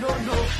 no, no.